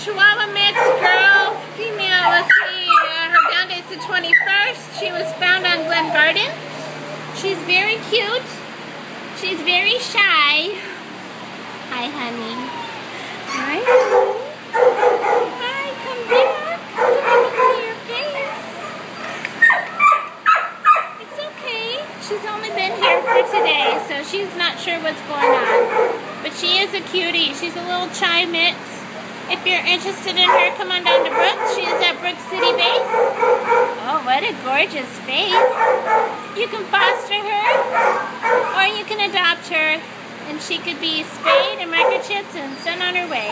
Chihuahua mix, girl, female. Let's see, uh, her bound date's the 21st. She was found on Glen Garden. She's very cute. She's very shy. Hi, honey. All right. Hi, come back. So I your face. It's okay. She's only been here for today, so she's not sure what's going on. But she is a cutie. She's a little chai mix. If you're interested in her, come on down to Brooks. She is at Brooks City Base. Oh, what a gorgeous face. You can foster her, or you can adopt her, and she could be spayed and microchipped and sent on her way.